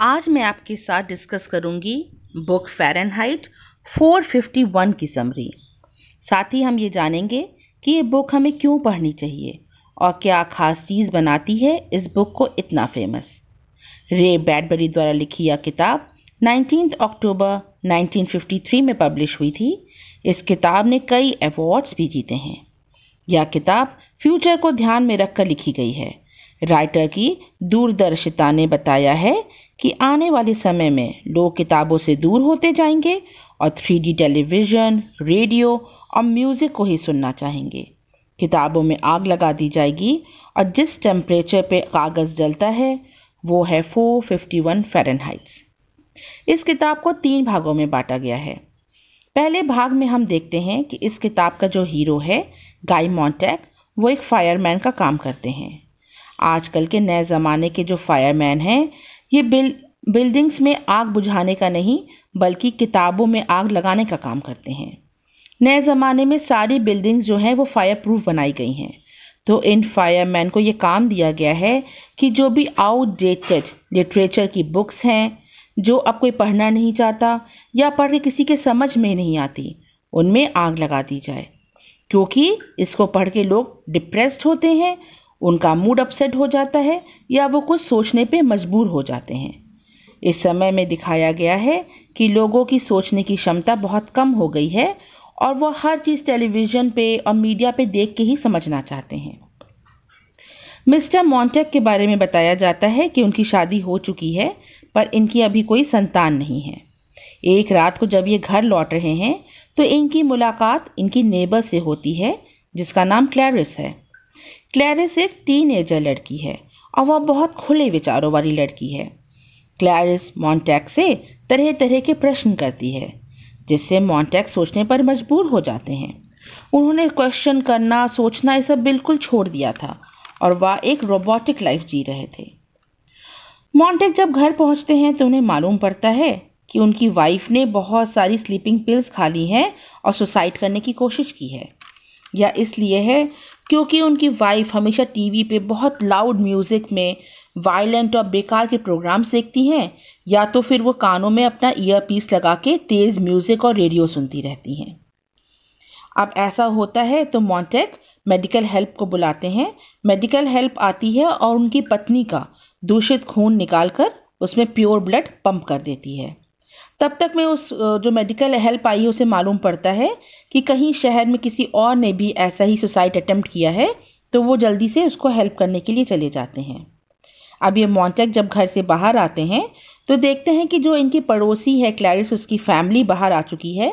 आज मैं आपके साथ डिस्कस करूँगी बुक फ़ारेनहाइट 451 की समरी साथ ही हम ये जानेंगे कि ये बुक हमें क्यों पढ़नी चाहिए और क्या खास चीज़ बनाती है इस बुक को इतना फ़ेमस रे बैडबरी द्वारा लिखी यह किताब 19 अक्टूबर 1953 में पब्लिश हुई थी। इस किताब ने कई अवार्ड्स भी जीते हैं। यह किताब फ्यूचर को ध्यान में रखकर लिखी गई है। राइटर की दूरदर्शिता ने बताया है कि आने वाले समय में लोग किताबों से दूर होते जाएँगे और थ्री टेलीविज़न रेडियो और म्यूज़िक को ही सुनना चाहेंगे। किताबों में आग लगा दी जाएगी और जिस टेम्परेचर पे कागज़ जलता है, वो है 451 फिफ्टी वन इस किताब को तीन भागों में बांटा गया है। पहले भाग में हम देखते हैं कि इस किताब का जो हीरो है गाई मॉन्टैक वो एक फायरमैन का काम करते हैं। आजकल के नए ज़माने के जो फायरमैन हैं ये बिल, बिल्डिंग्स में आग बुझाने का नहीं, बल्कि किताबों में आग लगाने का काम करते हैं। नए ज़माने में सारी बिल्डिंग्स जो हैं वो फायर प्रूफ बनाई गई हैं। तो इन फायरमैन को ये काम दिया गया है कि जो भी आउटडेटेड लिटरेचर की बुक्स हैं, जो अब कोई पढ़ना नहीं चाहता या पढ़ के किसी के समझ में नहीं आती, उनमें आग लगा दी जाए। क्योंकि इसको पढ़ के लोग डिप्रेस्ड होते हैं उनका मूड अपसेट हो जाता है या वो कुछ सोचने पे मजबूर हो जाते हैं। इस समय में दिखाया गया है कि लोगों की सोचने की क्षमता बहुत कम हो गई है और वो हर चीज़ टेलीविज़न पे और मीडिया पे देख के ही समझना चाहते हैं। मिस्टर मॉन्टेक के बारे में बताया जाता है कि उनकी शादी हो चुकी है, पर इनकी अभी कोई संतान नहीं है। एक रात को जब ये घर लौट रहे हैं तो इनकी मुलाकात इनकी नेबर से होती है, जिसका नाम क्लैरिस है। क्लैरिस एक टीनेजर लड़की है और वह बहुत खुले विचारों वाली लड़की है। क्लैरिस मॉन्टैक से तरह तरह के प्रश्न करती है, जिससे मॉन्टैक सोचने पर मजबूर हो जाते हैं। उन्होंने क्वेश्चन करना, सोचना, ये सब बिल्कुल छोड़ दिया था और वह एक रोबोटिक लाइफ जी रहे थे। मॉन्टेक जब घर पहुँचते हैं तो उन्हें मालूम पड़ता है कि उनकी वाइफ ने बहुत सारी स्लीपिंग पिल्स खा ली हैं और सुसाइड करने की कोशिश की है। या इसलिए है क्योंकि उनकी वाइफ हमेशा टीवी पे बहुत लाउड म्यूज़िक में वायलेंट और बेकार के प्रोग्राम्स देखती हैं, या तो फिर वो कानों में अपना ईयर पीस लगा के तेज़ म्यूज़िक और रेडियो सुनती रहती हैं। अब ऐसा होता है तो मॉन्टेक मेडिकल हेल्प को बुलाते हैं। मेडिकल हेल्प आती है और उनकी पत्नी का दूषित खून निकाल कर उसमें प्योर ब्लड पंप कर देती है। तब तक में उस जो मेडिकल हेल्प आई है, उसे मालूम पड़ता है कि कहीं शहर में किसी और ने भी ऐसा ही सुसाइड अटेम्प्ट किया है तो वो जल्दी से उसको हेल्प करने के लिए चले जाते हैं। अब ये मॉन्टेक जब घर से बाहर आते हैं तो देखते हैं कि जो इनकी पड़ोसी है क्लैरिस उसकी फैमिली बाहर आ चुकी है।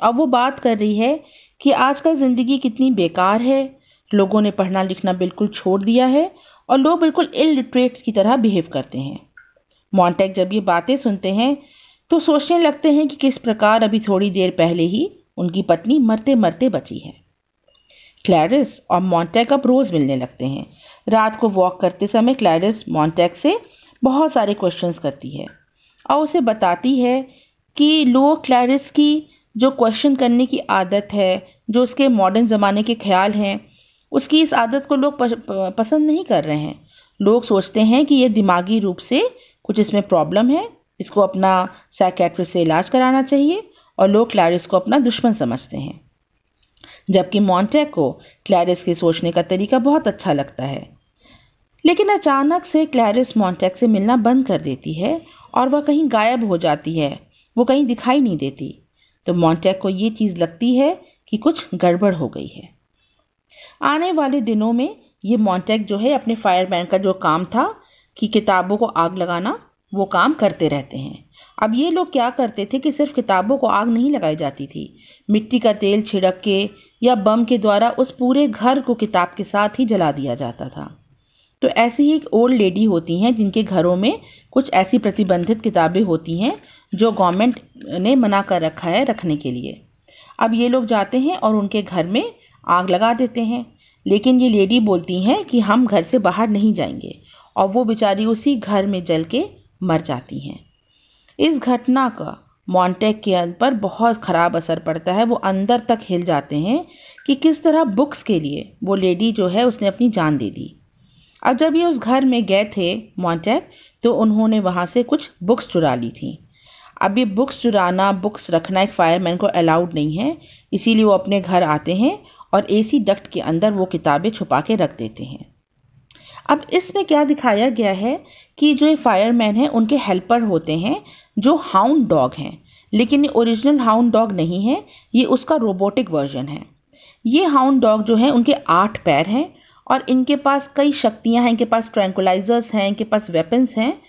और वो बात कर रही है कि आजकल ज़िंदगी कितनी बेकार है, लोगों ने पढ़ना लिखना बिल्कुल छोड़ दिया है और लोग बिल्कुल इलिटरेट्स की तरह बिहेव करते हैं। मॉन्टेक जब ये बातें सुनते हैं तो सोचने लगते हैं कि किस प्रकार अभी थोड़ी देर पहले ही उनकी पत्नी मरते मरते बची है। क्लैरिस और मॉन्टेक अब रोज़ मिलने लगते हैं। रात को वॉक करते समय क्लैरिस मॉन्टेक से बहुत सारे क्वेश्चंस करती है और उसे बताती है कि लोग क्लैरिस की जो क्वेश्चन करने की आदत है, जो उसके मॉडर्न ज़माने के ख्याल हैं, उसकी इस आदत को लोग पसंद नहीं कर रहे हैं। लोग सोचते हैं कि ये दिमागी रूप से कुछ इसमें प्रॉब्लम है इसको अपना साइकेट्रिस्ट से इलाज कराना चाहिए और लोग क्लैरिस को अपना दुश्मन समझते हैं। जबकि मॉन्टेक को क्लैरिस के सोचने का तरीका बहुत अच्छा लगता है। लेकिन अचानक से क्लैरिस मॉन्टेक से मिलना बंद कर देती है और वह कहीं गायब हो जाती है, वो कहीं दिखाई नहीं देती। तो मॉन्टेक को ये चीज़ लगती है कि कुछ गड़बड़ हो गई है। आने वाले दिनों में ये मॉन्टेक जो है, अपने फायरमैन का जो काम था कि किताबों को आग लगाना वो काम करते रहते हैं। अब ये लोग क्या करते थे कि सिर्फ़ किताबों को आग नहीं लगाई जाती थी। मिट्टी का तेल छिड़क के या बम के द्वारा उस पूरे घर को किताब के साथ ही जला दिया जाता था। तो ऐसी ही एक ओल्ड लेडी होती हैं जिनके घरों में कुछ ऐसी प्रतिबंधित किताबें होती हैं जो गवर्नमेंट ने मना कर रखा है रखने के लिए। अब ये लोग जाते हैं और उनके घर में आग लगा देते हैं। लेकिन ये लेडी बोलती हैं कि हम घर से बाहर नहीं जाएँगे और वो बेचारी उसी घर में जल के मर जाती हैं। इस घटना का मॉन्टेक के पर बहुत ख़राब असर पड़ता है। वो अंदर तक हिल जाते हैं कि किस तरह बुक्स के लिए वो लेडी जो है उसने अपनी जान दे दी। अब जब ये उस घर में गए थे मॉन्टेक तो उन्होंने वहाँ से कुछ बुक्स चुरा ली थी। अब ये बुक्स चुराना, बुक्स रखना एक फायरमैन को अलाउड नहीं है। इसीलिए वो अपने घर आते हैं और एसी डक्ट के अंदर वो किताबें छुपा के रख देते हैं। अब इसमें क्या दिखाया गया है कि जो ये फायरमैन हैं, उनके हेल्पर होते हैं, जो हाउंड डॉग हैं। लेकिन ये ओरिजिनल हाउंड डॉग नहीं है, ये उसका रोबोटिक वर्जन है। ये हाउंड डॉग जो है, उनके आठ पैर हैं और इनके पास कई शक्तियाँ हैं, इनके पास ट्रैंकुलाइजर्स हैं, इनके पास वेपन्स हैं।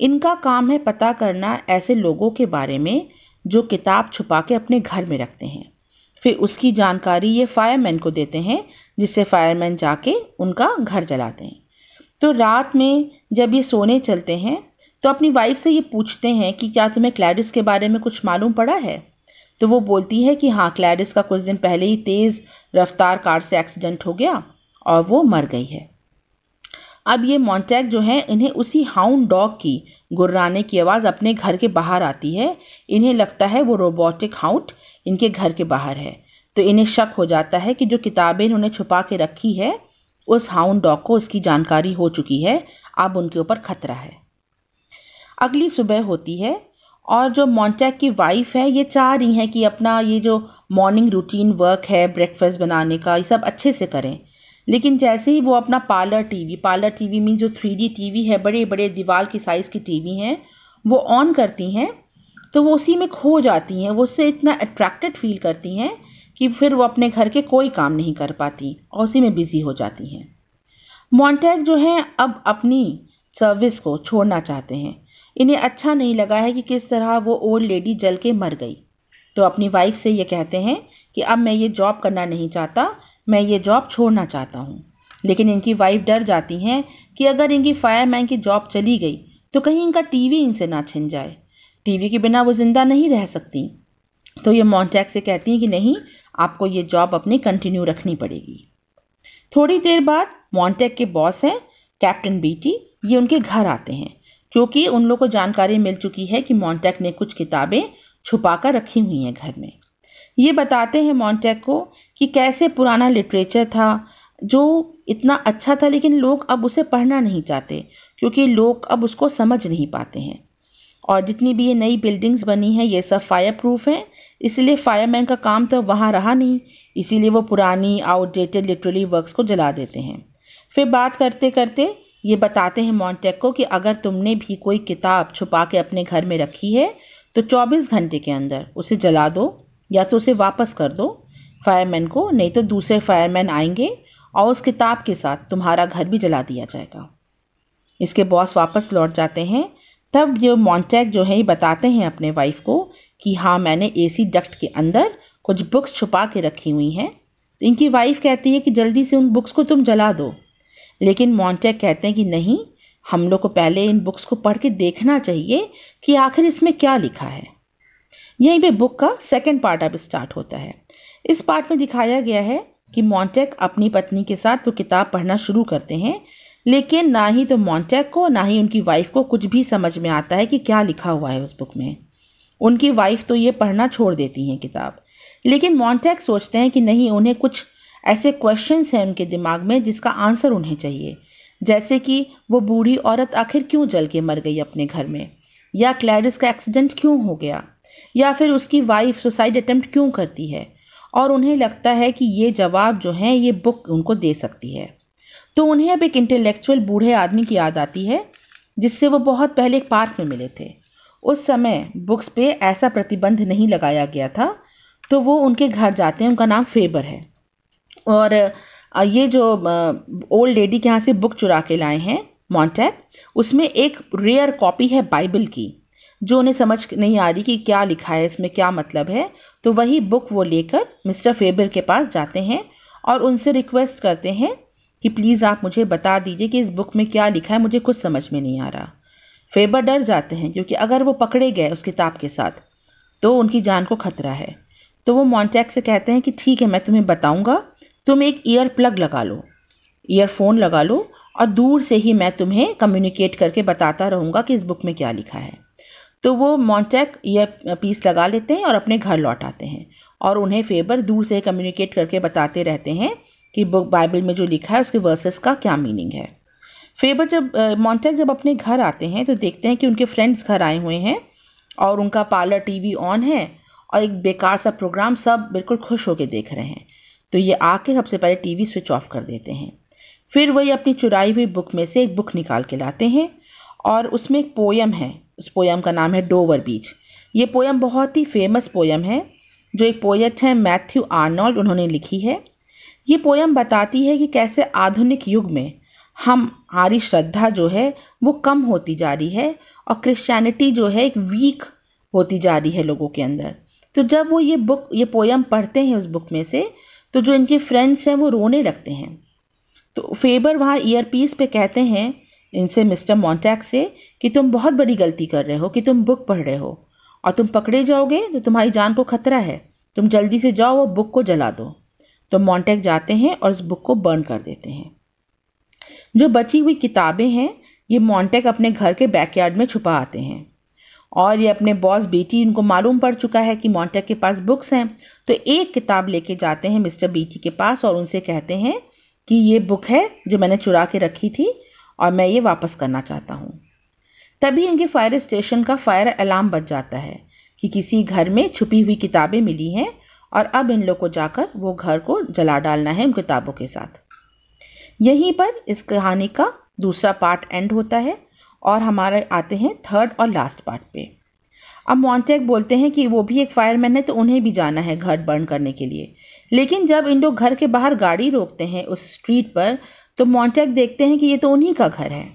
इनका काम है पता करना ऐसे लोगों के बारे में, जो किताब छुपा के अपने घर में रखते हैं। फिर उसकी जानकारी ये फायरमैन को देते हैं, जिससे फायरमैन जाके उनका घर जलाते हैं। तो रात में जब ये सोने चलते हैं तो अपनी वाइफ से ये पूछते हैं कि क्या तुम्हें क्लैडिस के बारे में कुछ मालूम पड़ा है? तो वो बोलती है कि हाँ क्लैडिस का कुछ दिन पहले ही तेज़ रफ्तार कार से एक्सीडेंट हो गया और वो मर गई है। अब ये मॉन्टैक जो है, इन्हें उसी हाउंड डॉग की गुर्राने की आवाज़ अपने घर के बाहर आती है। इन्हें लगता है वो रोबोटिक हाउंड इनके घर के बाहर है। तो इन्हें शक हो जाता है कि जो किताबें इन्होंने छुपा के रखी है उस हाउंड डॉग को उसकी जानकारी हो चुकी है, अब उनके ऊपर खतरा है। अगली सुबह होती है और जो मॉन्टैक की वाइफ है, ये चाह रही हैं कि अपना ये जो मॉर्निंग रूटीन वर्क है ब्रेकफास्ट बनाने का, ये सब अच्छे से करें। लेकिन जैसे ही वो अपना parlour TV parlour TV mean जो थ्री डी टी है बड़े बड़े दीवार की साइज़ की टीवी हैं, वो ऑन करती हैं तो वो उसी में खो जाती हैं, वो उससे इतना अट्रैक्टेड फील करती हैं कि फिर वो अपने घर के कोई काम नहीं कर पाती और उसी में बिज़ी हो जाती हैं। मॉन्टैक जो हैं, अब अपनी सर्विस को छोड़ना चाहते हैं। इन्हें अच्छा नहीं लगा है कि किस तरह वो ओल्ड लेडी जल के मर गई। तो अपनी वाइफ से ये कहते हैं कि अब मैं ये जॉब करना नहीं चाहता, मैं ये जॉब छोड़ना चाहता हूँ। लेकिन इनकी वाइफ डर जाती हैं कि अगर इनकी फायरमैन की जॉब चली गई तो कहीं इनका टीवी इनसे ना छिन जाए। टीवी के बिना वो ज़िंदा नहीं रह सकती। तो ये मॉन्टैक से कहती हैं कि नहीं आपको ये जॉब अपनी कंटिन्यू रखनी पड़ेगी। थोड़ी देर बाद मॉन्टेक के बॉस हैं कैप्टन बीटी ये उनके घर आते हैं, क्योंकि उन लोग को जानकारी मिल चुकी है कि मॉन्टैक ने कुछ किताबें छुपा कर रखी हुई हैं घर में। ये बताते हैं मॉन्टेक को कि कैसे पुराना लिटरेचर था, जो इतना अच्छा था, लेकिन लोग अब उसे पढ़ना नहीं चाहते, क्योंकि लोग अब उसको समझ नहीं पाते हैं। और जितनी भी ये नई बिल्डिंग्स बनी हैं, ये सब फायर प्रूफ हैं। इसलिए फायरमैन का काम तो वहाँ रहा नहीं, इसीलिए वो पुरानी आउटडेटेड लिटरली वर्क्स को जला देते हैं। फिर बात करते करते ये बताते हैं मॉन्टेक को कि अगर तुमने भी कोई किताब छुपा के अपने घर में रखी है तो 24 घंटे के अंदर उसे जला दो या तो उसे वापस कर दो फायरमैन को, नहीं तो दूसरे फायरमैन आएँगे और उस किताब के साथ तुम्हारा घर भी जला दिया जाएगा। इसके बॉस वापस लौट जाते हैं तब जो मॉन्टैक जो है, ये बताते हैं अपने वाइफ को कि हाँ मैंने एसी डक्ट के अंदर कुछ बुक्स छुपा के रखी हुई हैं। तो इनकी वाइफ कहती है कि जल्दी से उन बुक्स को तुम जला दो। लेकिन मॉन्टेक कहते हैं कि नहीं, हम लोग को पहले इन बुक्स को पढ़ के देखना चाहिए कि आखिर इसमें क्या लिखा है। यहीं पे बुक का सेकंड पार्ट अब स्टार्ट होता है। इस पार्ट में दिखाया गया है कि मॉन्टेक अपनी पत्नी के साथ वो किताब पढ़ना शुरू करते हैं। लेकिन ना ही तो मॉन्टेक को, ना ही उनकी वाइफ को कुछ भी समझ में आता है कि क्या लिखा हुआ है उस बुक में। उनकी वाइफ तो ये पढ़ना छोड़ देती हैं किताब। लेकिन मॉन्टेक सोचते हैं कि नहीं, उन्हें कुछ ऐसे क्वेश्चंस हैं उनके दिमाग में जिसका आंसर उन्हें चाहिए। जैसे कि, वो बूढ़ी औरत आखिर क्यों जल के मर गई अपने घर में? या क्लैरिस का एक्सीडेंट क्यों हो गया? या फिर उसकी वाइफ सुसाइड अटैम्प्ट क्यों करती है? और उन्हें लगता है कि ये जवाब जो हैं, ये बुक उनको दे सकती है। तो उन्हें अब एक इंटेलेक्चुअल बूढ़े आदमी की याद आती है, जिससे वो बहुत पहले एक पार्क में मिले थे। उस समय बुक्स पे ऐसा प्रतिबंध नहीं लगाया गया था तो वो उनके घर जाते हैं, उनका नाम फेबर है। और ये जो ओल्ड लेडी के यहाँ से बुक चुरा के लाए हैं मॉन्टैक उसमें एक रेयर कॉपी है बाइबल की, जो उन्हें समझ नहीं आ रही कि क्या लिखा है, इसमें क्या मतलब है। तो वही बुक वो लेकर मिस्टर फेबर के पास जाते हैं और उनसे रिक्वेस्ट करते हैं कि प्लीज़ आप मुझे बता दीजिए कि इस बुक में क्या लिखा है, मुझे कुछ समझ में नहीं आ रहा। फेबर डर जाते हैं, क्योंकि अगर वो पकड़े गए उस किताब के साथ तो उनकी जान को खतरा है। तो वो मॉन्टैक से कहते हैं कि ठीक है, मैं तुम्हें बताऊँगा, तुम एक ईयर प्लग लगा लो ईयरफोन लगा लो, और दूर से ही मैं तुम्हें कम्युनिकेट करके बताता रहूँगा कि इस बुक में क्या लिखा है। तो वो मॉन्टैक ईयर पीस लगा लेते हैं और अपने घर लौट आते हैं, और उन्हें फेबर दूर से कम्युनिकेट करके बताते रहते हैं कि बाइबल में जो लिखा है, उसके वर्सेस का क्या मीनिंग है? फेबर जब मॉन्टेक जब अपने घर आते हैं तो देखते हैं कि उनके फ्रेंड्स घर आए हुए हैं और उनका पार्लर टीवी ऑन है और एक बेकार सा प्रोग्राम सब बिल्कुल खुश होकर देख रहे हैं। तो ये आके सबसे पहले टीवी स्विच ऑफ़ कर देते हैं। फिर वही अपनी चुराई हुई बुक में से एक बुक निकाल के लाते हैं और उसमें एक पोयम है। उस पोयम का नाम है डोवर बीच ये पोयम बहुत ही फ़ेमस पोयम है, जो एक पोएट है मैथ्यू आर्नोल्ड उन्होंने लिखी है। ये पोयम बताती है कि कैसे आधुनिक युग में हम हमारी श्रद्धा जो है, वो कम होती जा रही है और क्रिश्चियनिटी जो है, एक वीक होती जा रही है लोगों के अंदर। तो जब वो ये बुक ये पोयम पढ़ते हैं उस बुक में से तो जो इनके फ्रेंड्स हैं, वो रोने लगते हैं। तो फेबर वहाँ ईयरपीस पे कहते हैं, इनसे मिस्टर मॉन्टैक से, कि तुम बहुत बड़ी गलती कर रहे हो, कि तुम बुक पढ़ रहे हो और तुम पकड़े जाओगे तो तुम्हारी जान को खतरा है। तुम जल्दी से जाओ वो बुक को जला दो। तो मॉन्टेक जाते हैं और उस बुक को बर्न कर देते हैं। जो बची हुई किताबें हैं, ये मॉन्टेक अपने घर के बैकयार्ड में छुपा आते हैं। और ये अपने बॉस बेटी इनको मालूम पड़ चुका है कि मॉन्टेक के पास बुक्स हैं। तो एक किताब लेके जाते हैं मिस्टर बेटी के पास और उनसे कहते हैं कि ये बुक है जो मैंने चुरा के रखी थी और मैं ये वापस करना चाहता हूँ। तभी इनके फायर स्टेशन का फायर अलार्म बज जाता है कि किसी घर में छुपी हुई किताबें मिली हैं और अब इन लोग को जाकर वो घर को जला डालना है उन किताबों के साथ। यहीं पर इस कहानी का दूसरा पार्ट एंड होता है और हमारे आते हैं थर्ड और लास्ट पार्ट पे। अब मॉन्टेक बोलते हैं कि वो भी एक फायरमैन है तो उन्हें भी जाना है घर बर्न करने के लिए। लेकिन जब इन लोग घर के बाहर गाड़ी रोकते हैं उस स्ट्रीट पर तो मॉन्टेक देखते हैं कि ये तो उन्हीं का घर है।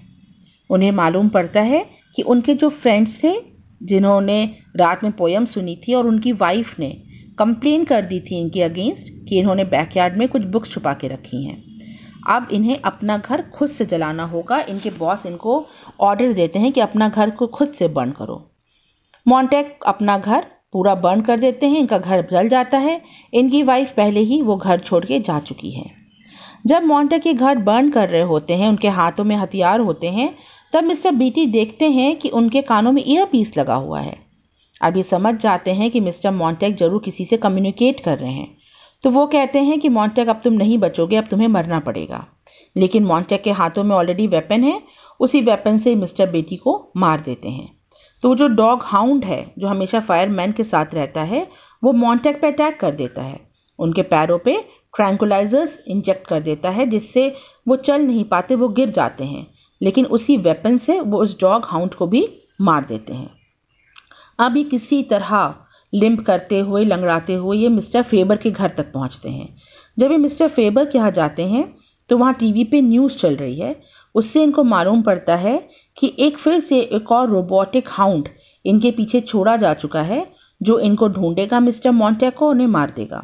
उन्हें मालूम पड़ता है कि उनके जो फ्रेंड्स थे, जिन्होंने रात में पोयम सुनी थी और उनकी वाइफ ने कंप्लेन कर दी थी इनके अगेंस्ट कि इन्होंने बैकयार्ड में कुछ बुक्स छुपा के रखी हैं। अब इन्हें अपना घर खुद से जलाना होगा। इनके बॉस इनको ऑर्डर देते हैं कि अपना घर को खुद से बर्न करो। मॉन्टेक अपना घर पूरा बर्न कर देते हैं। इनका घर जल जाता है। इनकी वाइफ पहले ही वो घर छोड़ के जा चुकी है। जब मॉन्टेक के घर बर्न कर रहे होते हैं, उनके हाथों में हथियार होते हैं, तब मिस्टर बीटी देखते हैं कि उनके कानों में ईयर पीस लगा हुआ है। अब ये समझ जाते हैं कि मिस्टर मॉन्टेक ज़रूर किसी से कम्युनिकेट कर रहे हैं। तो वो कहते हैं कि मॉन्टेक अब तुम नहीं बचोगे, अब तुम्हें मरना पड़ेगा। लेकिन मॉन्टेक के हाथों में ऑलरेडी वेपन है, उसी वेपन से मिस्टर बेटी को मार देते हैं। तो जो डॉग हाउंड है, जो हमेशा फायरमैन के साथ रहता है, वो मॉन्टेक पे अटैक कर देता है। उनके पैरों पे ट्रैंकुलाइजर्स इंजेक्ट कर देता है, जिससे वो चल नहीं पाते, वो गिर जाते हैं। लेकिन उसी वेपन से वो उस डॉग हाउंड को भी मार देते हैं। ये किसी तरह लिम्प करते हुए, लंगड़ाते हुए ये मिस्टर फेबर के घर तक पहुँचते हैं। जब ये मिस्टर फेबर के यहाँ जाते हैं तो वहाँ टीवी पे न्यूज़ चल रही है। उससे इनको मालूम पड़ता है कि एक फिर से एक और रोबोटिक हाउंड इनके पीछे छोड़ा जा चुका है, जो इनको ढूंढेगा मिस्टर मॉन्टेक उन्हें मार देगा।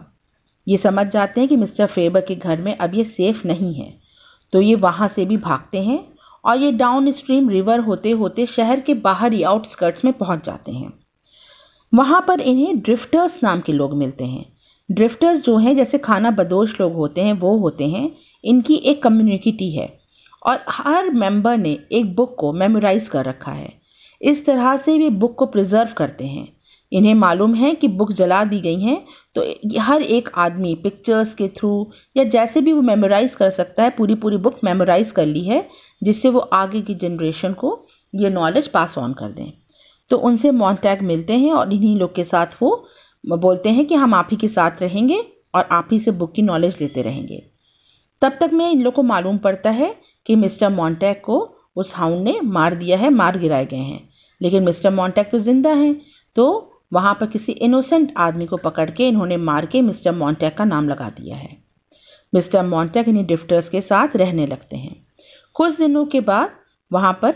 ये समझ जाते हैं कि मिस्टर फेबर के घर में अब ये सेफ़ नहीं है। तो ये वहाँ से भी भागते हैं और ये डाउन स्ट्रीम रिवर होते होते शहर के बाहरी आउटस्कर्ट्स में पहुँच जाते हैं। वहाँ पर इन्हें ड्रिफ्टर्स नाम के लोग मिलते हैं। ड्रिफ्टर्स जो हैं, जैसे खाना बदोश लोग होते हैं, वो होते हैं। इनकी एक कम्युनिटी है और हर मेंबर ने एक बुक को मेमोराइज कर रखा है। इस तरह से वे बुक को प्रिजर्व करते हैं। इन्हें मालूम है कि बुक जला दी गई हैं तो हर एक आदमी पिक्चर्स के थ्रू या जैसे भी वो मेमोराइज़ कर सकता है पूरी पूरी बुक मेमोराइज़ कर ली है, जिससे वो आगे की जनरेशन को ये नॉलेज पास ऑन कर दें। तो उनसे मॉन्टैक मिलते हैं और इन्हीं लोग के साथ वो बोलते हैं कि हम आप ही के साथ रहेंगे और आप ही से बुक की नॉलेज लेते रहेंगे। तब तक में इन लोग को मालूम पड़ता है कि मिस्टर मॉन्टैक को उस हाउंड ने मार दिया है, मार गिराए गए हैं। लेकिन मिस्टर मॉन्टैक तो ज़िंदा हैं। तो वहाँ पर किसी इनोसेंट आदमी को पकड़ के इन्होंने मार के मिस्टर मॉन्टैक का नाम लगा दिया है। मिस्टर मॉन्टैक इन्हीं डिफ्टर्स के साथ रहने लगते हैं। कुछ दिनों के बाद वहाँ पर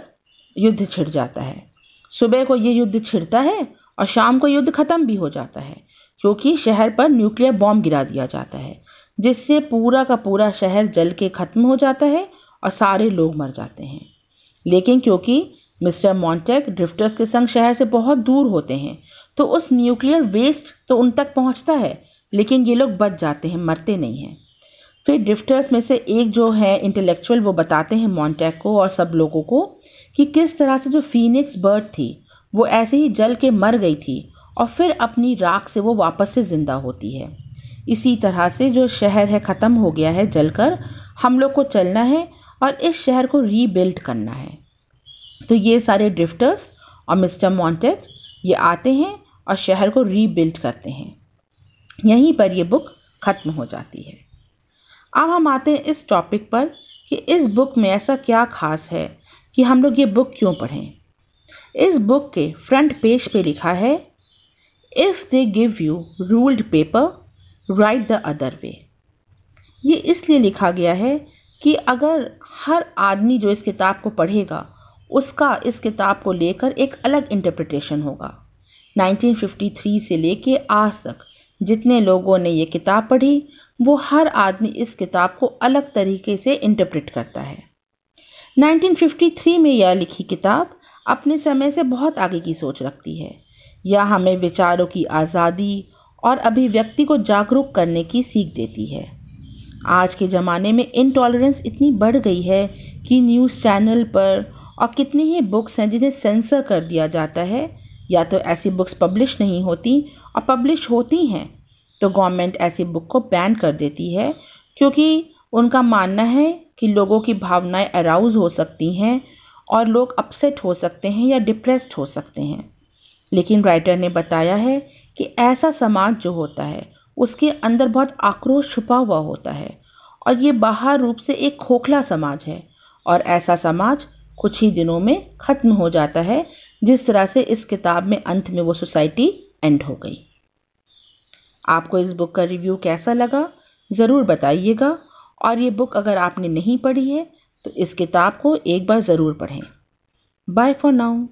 युद्ध छिड़ जाता है। सुबह को ये युद्ध छिड़ता है और शाम को युद्ध ख़त्म भी हो जाता है, क्योंकि शहर पर न्यूक्लियर बॉम्ब गिरा दिया जाता है, जिससे पूरा का पूरा शहर जल के ख़त्म हो जाता है और सारे लोग मर जाते हैं। लेकिन क्योंकि मिस्टर मॉन्टेक ड्रिफ्टर्स के संग शहर से बहुत दूर होते हैं तो उस न्यूक्लियर वेस्ट तो उन तक पहुँचता है, लेकिन ये लोग बच जाते हैं, मरते नहीं हैं। फिर ड्रिफ्टर्स में से एक जो है इंटेलेक्चुअल वो बताते हैं मॉन्टेक को और सब लोगों को कि किस तरह से जो फीनिक्स बर्ड थी, वो ऐसे ही जल के मर गई थी और फिर अपनी राख से वो वापस से ज़िंदा होती है। इसी तरह से जो शहर है ख़त्म हो गया है जलकर, हम लोग को चलना है और इस शहर को रीबिल्ड करना है। तो ये सारे ड्रिफ्टर्स और मिस्टर मॉन्टेक ये आते हैं और शहर को रीबिल्ड करते हैं। यहीं पर ये बुक ख़त्म हो जाती है। अब हम आते हैं इस टॉपिक पर कि इस बुक में ऐसा क्या खास है कि हम लोग ये बुक क्यों पढ़ें? इस बुक के फ्रंट पेज पे लिखा है if they give you ruled paper write the other way ये इसलिए लिखा गया है कि अगर हर आदमी जो इस किताब को पढ़ेगा, उसका इस किताब को लेकर एक अलग इंटरप्रिटेशन होगा। 1953 से लेके आज तक जितने लोगों ने ये किताब पढ़ी वो हर आदमी इस किताब को अलग तरीके से इंटरप्रेट करता है। 1953 में यह लिखी किताब अपने समय से बहुत आगे की सोच रखती है। यह हमें विचारों की आज़ादी और अभिव्यक्ति को जागरूक करने की सीख देती है। आज के ज़माने में इनटॉलरेंस इतनी बढ़ गई है कि न्यूज़ चैनल पर और कितनी ही बुक्स हैं जिन्हें सेंसर कर दिया जाता है, या तो ऐसी बुक्स पब्लिश नहीं होती और पब्लिश होती हैं तो गवर्नमेंट ऐसी बुक को बैन कर देती है, क्योंकि उनका मानना है कि लोगों की भावनाएँ अराउज हो सकती हैं और लोग अपसेट हो सकते हैं या डिप्रेस्ड हो सकते हैं। लेकिन राइटर ने बताया है कि ऐसा समाज जो होता है, उसके अंदर बहुत आक्रोश छुपा हुआ होता है और ये बाहर रूप से एक खोखला समाज है और ऐसा समाज कुछ ही दिनों में ख़त्म हो जाता है, जिस तरह से इस किताब में अंत में वो सोसाइटी एंड हो गई। आपको इस बुक का रिव्यू कैसा लगा, ज़रूर बताइएगा। और ये बुक अगर आपने नहीं पढ़ी है तो इस किताब को एक बार ज़रूर पढ़ें। Bye for now